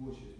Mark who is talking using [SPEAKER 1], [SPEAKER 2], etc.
[SPEAKER 1] в очередь,